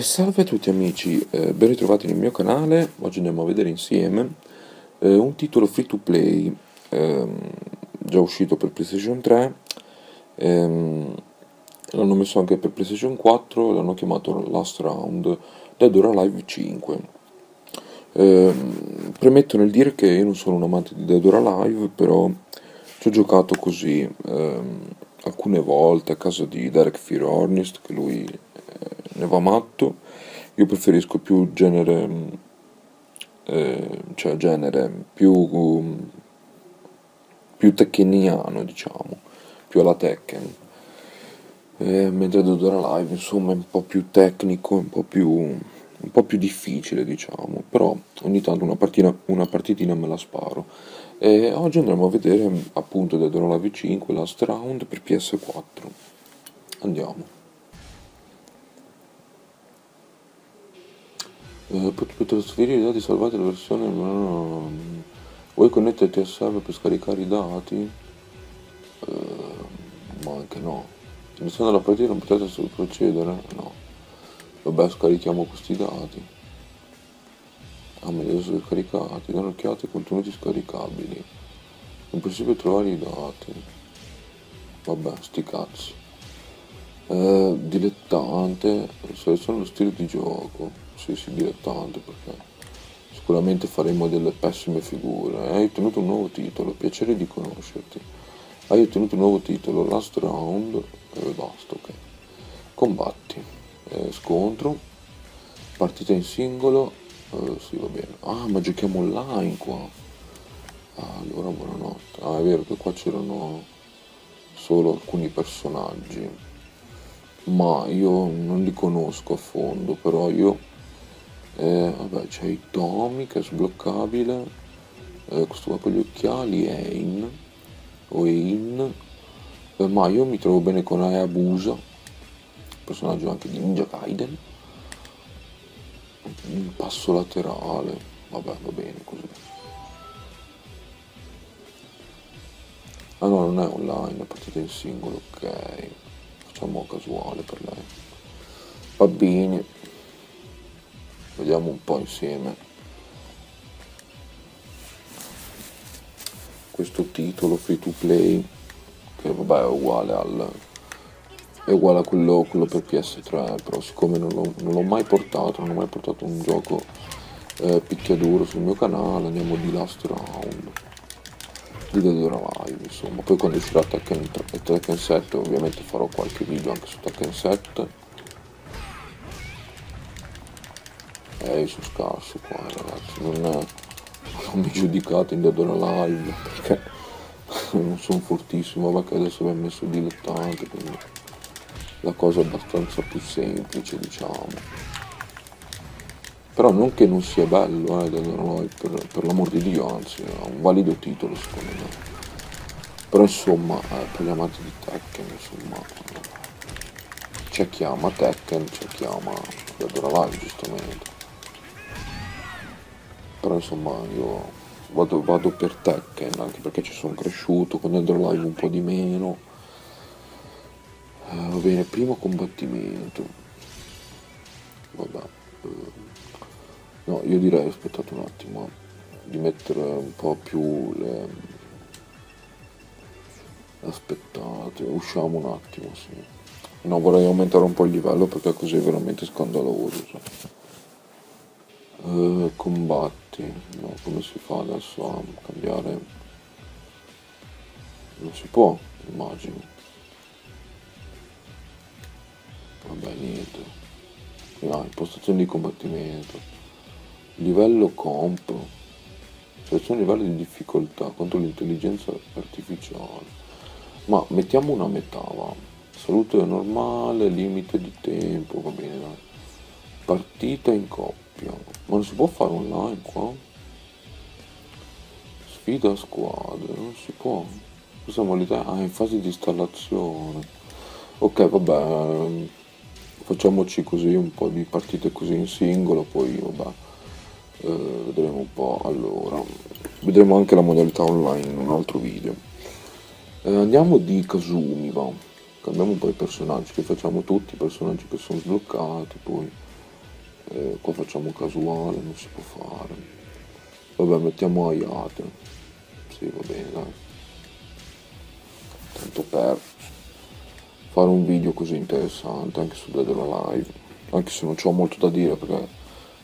Salve a tutti amici, eh, ben ritrovati nel mio canale, oggi andiamo a vedere insieme eh, un titolo free to play ehm, già uscito per PlayStation 3, ehm, l'hanno messo anche per PlayStation 4 l'hanno chiamato Last Round Dead or Alive 5. Eh, premetto nel dire che io non sono un amante di Dead or Alive, però ci ho giocato così ehm, alcune volte a casa di Derek Firornist, che lui ne va matto. Io preferisco più genere, eh, cioè genere più, più tekkeniano, diciamo, più alla Tekken. Eh, mentre Dodora Live, insomma, è un po' più tecnico, un po' più, un po' più difficile, diciamo. Però ogni tanto una, partina, una partitina me la sparo. E oggi andremo a vedere appunto Dodora Live 5, Last Round per PS4. Andiamo. Eh, per trasferire i dati salvati alla versione mm, vuoi connetterti a server per scaricare i dati? Eh, ma anche no. Iniziando la partita non potete procedere? No. Vabbè, scarichiamo questi dati. Ah, ma devo essere scaricati. Danno occhiate ai contenuti scaricabili. Impossibile trovare i dati. Vabbè, sti cazzi. Eh, dilettante, seleziona lo stile di gioco sì, sì, dilettante perché sicuramente faremo delle pessime figure. Hai ottenuto un nuovo titolo, piacere di conoscerti. Hai ottenuto un nuovo titolo, last round e basta, ok. Combatti, eh, scontro, partita in singolo, eh, sì va bene. Ah, ma giochiamo online qua. Ah, allora buonanotte. Ah, è vero che qua c'erano solo alcuni personaggi, ma io non li conosco a fondo, però io eh, vabbè c'è il Tommy che è sbloccabile. Eh, questo qua con gli occhiali Ein o Ein eh, ma io mi trovo bene con Hayabusa personaggio anche di Ninja Gaiden. Un passo laterale vabbè va bene così. Ah no non è online è partita in singolo ok. Facciamo casuale per lei. Va bene vediamo un po' insieme. Questo titolo free to play che vabbè è uguale al è uguale a quello, quello per PS3 però siccome non l'ho, mai portato non ho mai portato un gioco eh, picchiaduro sul mio canale andiamo di last round di Dead or Alive insomma. Poi quando uscirà Tekken, Tekken 7 ovviamente farò qualche video anche su Tekken 7 Eh, sono scarso qua ragazzi, non, è, non mi giudicate in Dead or Live perché non sono fortissimo, ma che adesso mi ha messo dilettante, quindi la cosa è abbastanza più semplice diciamo. Però non che non sia bello eh, Live, per, per l'amor di Dio, anzi è un valido titolo secondo me. Però insomma, eh, per gli amanti di Tekken, insomma, c'è chi ama Tekken, c'è chi ama Dead or giustamente però insomma io vado, vado per Tekken anche perché ci sono cresciuto con Live un po' di meno. Eh, va bene primo combattimento. Vabbè eh, no io direi aspettate un attimo di mettere un po' più le aspettate usciamo un attimo sì. No vorrei aumentare un po' il livello perché così è veramente scandaloso cioè. Uh, combatti, no, come si fa adesso a cambiare? Non si può, immagino. Vabbè, niente. Ah, impostazione di combattimento. Livello comp. Selezione livello di difficoltà contro l'intelligenza artificiale. Ma mettiamo una metà, va. Salute normale, limite di tempo, va bene, dai. Partita in coppia doppia. Ma non si può fare online qua? Sfida a squadre, non si può. Questa modalità ah, in fase di installazione. Ok, vabbè, facciamoci così un po' di partite così in singolo, poi vabbè, eh, vedremo un po'. Allora, vedremo anche la modalità online in un altro video. Eh, andiamo di Kazumi, va. cambiamo un po' i personaggi che facciamo tutti, i personaggi che sono sbloccati, poi eh, qua facciamo casuale, non si può fare. Vabbè, mettiamo Ayate. Sì, va bene, dai. Tanto per fare un video così interessante anche su Dead or Alive, anche se non ho molto da dire perché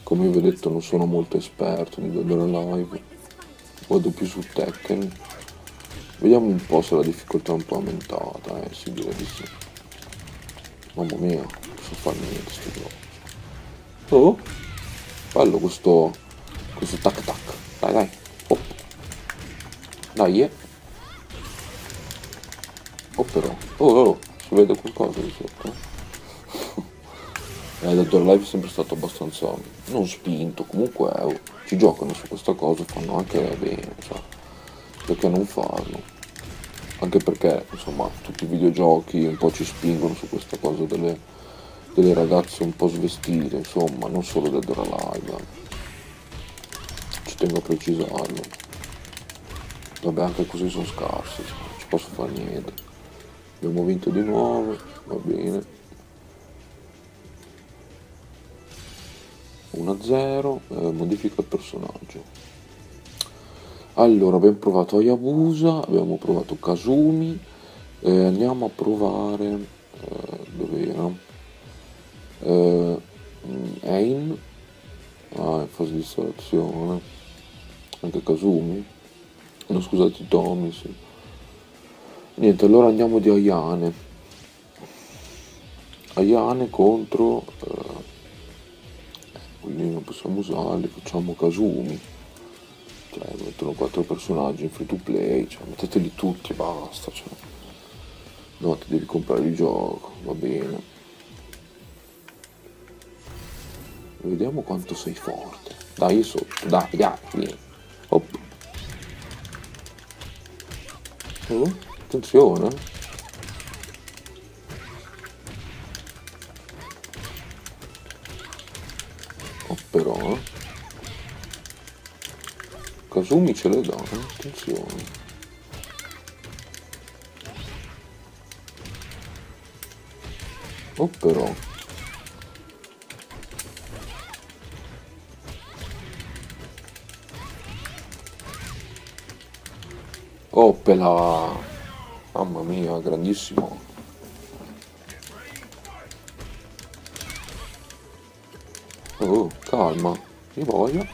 come vi ho detto non sono molto esperto di Dead or Alive, vado più su Tekken. Vediamo un po' se la difficoltà è un po' aumentata, eh, si direi di sì. Mamma mia, non so fare niente sti giochi. Oh, bello questo, questo tac tac, dai dai, oh. dai eh. Oh però, oh oh, si vede qualcosa di sotto. eh, Dead or Alive è sempre stato abbastanza non spinto, comunque eh, ci giocano su questa cosa, fanno anche bene, cioè, perché non farlo? Anche perché, insomma, tutti i videogiochi un po' ci spingono su questa cosa delle, delle ragazze un po' svestite, insomma, non solo Dead or Alive. Ci tengo a precisarlo. Vabbè, anche così sono scarsi, non ci posso fare niente. Abbiamo vinto di nuovo, va bene. 1-0, eh, modifica il personaggio. Allora, abbiamo provato Hayabusa, abbiamo provato Kazumi, eh, andiamo a provare, eh, dove era? Eh, Ein, ah, in fase di installazione, anche Kazumi, no scusate Tomi, sì. Niente, allora andiamo di Ayane. Ayane contro... Eh, quindi non possiamo usarli, facciamo Kasumi. Cioè, mettono quattro personaggi in free to play, cioè, metteteli tutti basta. Cioè. No, ti devi comprare il gioco, va bene. Vediamo quanto sei forte. Dai sotto, dai, dai, vieni. Hop. Oh, attenzione. Oh, però. Kasumi ce le dà, eh? attenzione. Oh però. Oh pela. Mamma mia, grandissimo. Oh, calma. Io voglio.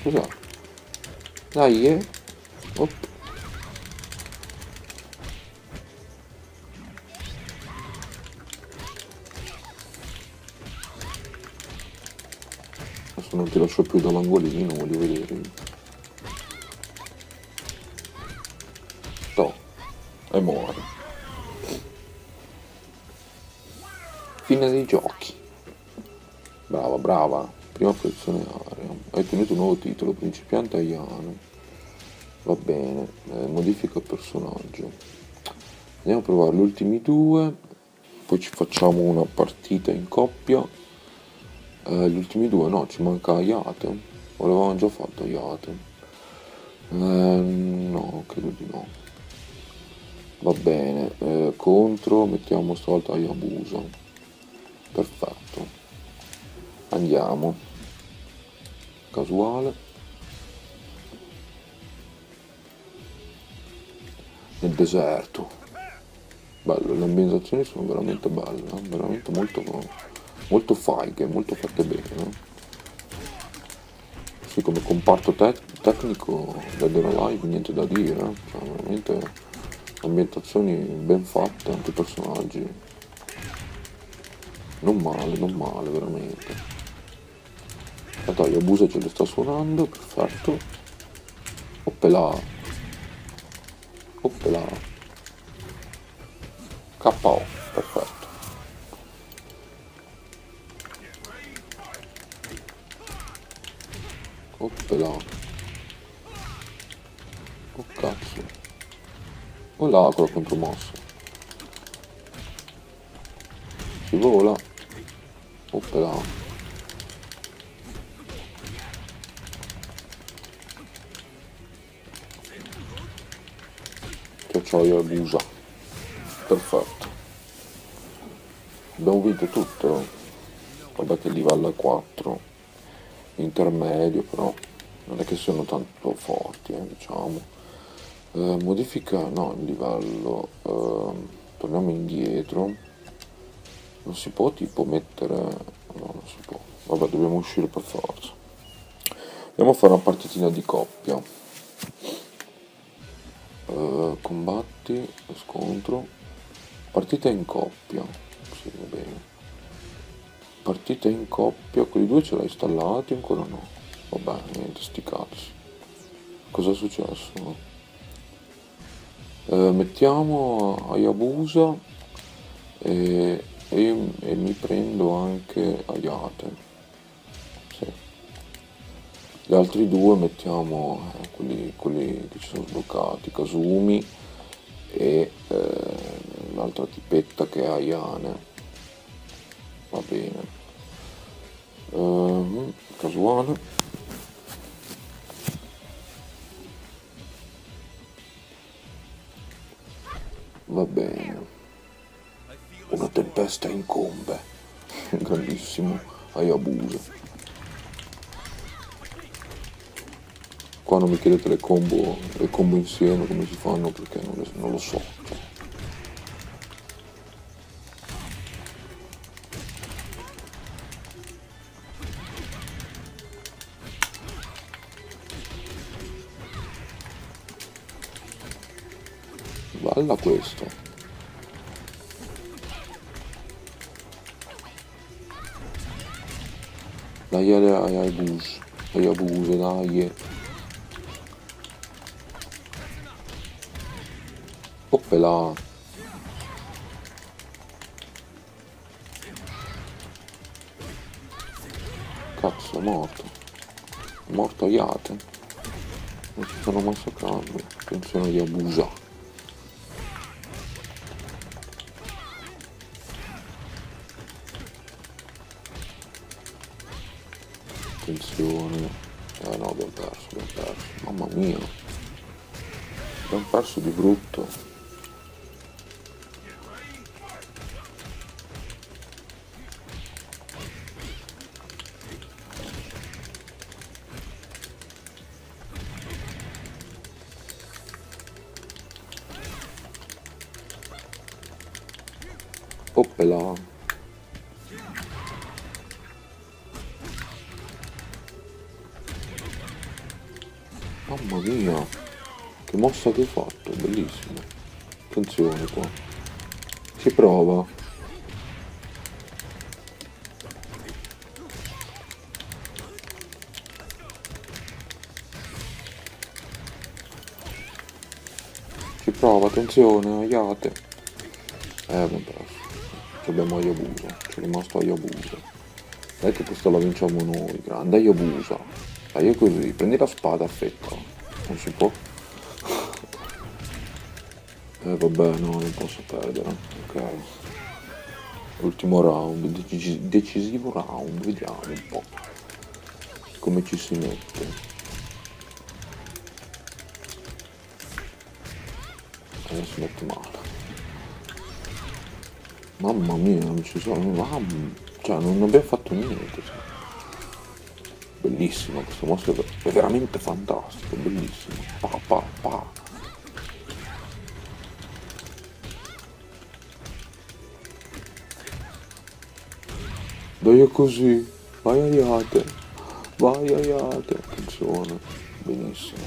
Cos'è? Dai, eh. Op. Adesso non ti lascio più dall'angolino, voglio vedere. Fine dei giochi. Brava, brava. Prima posizione area. Hai ottenuto un nuovo titolo, principiante Ayano. Va bene. Eh, modifica personaggio. Andiamo a provare gli ultimi due. Poi ci facciamo una partita in coppia. Eh, gli ultimi due no, ci manca Ayate. O l'avevamo già fatto Ayate? Eh, no, credo di no. Va bene. Eh, contro mettiamo stavolta Hayabusa. Perfetto andiamo casuale nel deserto bello le ambientazioni sono veramente belle eh? veramente molto molto faighe molto fatte bene eh? sì come comparto te tecnico Dead or Alive niente da dire eh? cioè, veramente ambientazioni ben fatte anche personaggi non male non male veramente Tanto Yabusa ce lo sta suonando, perfetto. Oppela. Oppela. KO, perfetto. Oppela. Oh cazzo. Oh là, quello contromosso. Si vola. Oppela. acciaio e busa perfetto. Abbiamo vinto tutto. Vabbè che livello è 4 intermedio però. Non è che siano tanto forti eh, diciamo. Eh, modifica no il livello eh, torniamo indietro non si può tipo mettere no non si può. Vabbè dobbiamo uscire per forza. Andiamo a fare una partitina di coppia. Uh, combatti scontro. Partita in coppia. Sì va bene. Partita in coppia quelli due ce l'hai installati ancora no. Vabbè niente sti cazzi. Cosa è successo? Uh, mettiamo Hayabusa e e, e mi prendo anche Ayate sì. gli altri due mettiamo eh, quelli, quelli, che ci sono sbloccati Kazumi e eh, l'altra tipetta che è Ayane. Va bene. Um, casuale. Va bene una tempesta incombe. Grandissimo Hayabusa. Qua non mi chiedete le combo, le combo insieme come si fanno perché non, le, non lo so. Balla questo. Dai ai abusi, ai abusi, dai. Oppela. Cazzo, è morto. È morto Iate. Non si sono massacrati. Attenzione agli abusa. Mamma mia. Abbiamo perso di brutto. Oppela mossa che hai fatto, bellissimo. Attenzione qua. Si prova. Si prova, attenzione, aiate. Eh, abbiamo perso. Abbiamo Ayabusa, c'è rimasto Ayabusa. Dai che questa la vinciamo noi, grande Ayabusa. Dai, io così, prendi la spada, affetto. Non si può. Eh vabbè, no, non posso perdere. Ok. Ultimo round, decis decisivo round, vediamo un po' come ci si mette. Eh, si mette male. Mamma mia, non ci sono. Mamma, cioè, non abbiamo fatto niente. Cioè bellissimo questo mostro è veramente fantastico bellissimo pa pa pa dai così vai aiate vai aiate attenzione benissimo.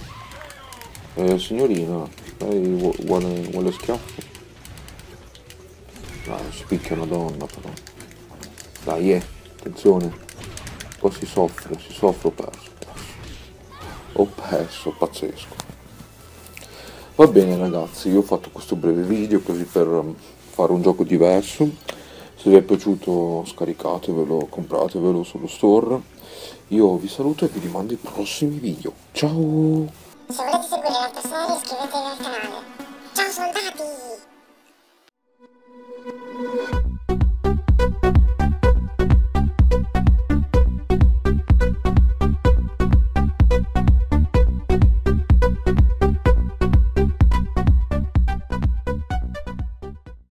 Eh, signorina lei vuole, vuole schiaffo? Dai spicchia una donna però. Dai eh attenzione. Qua si soffre, si soffre, ho perso, ho perso, pazzesco. Va bene ragazzi, io ho fatto questo breve video così per um, fare un gioco diverso. Se vi è piaciuto scaricatevelo, compratevelo sullo store. Io vi saluto e vi rimando i prossimi video. Ciao! Se volete seguire l'altra serie iscrivetevi al canale.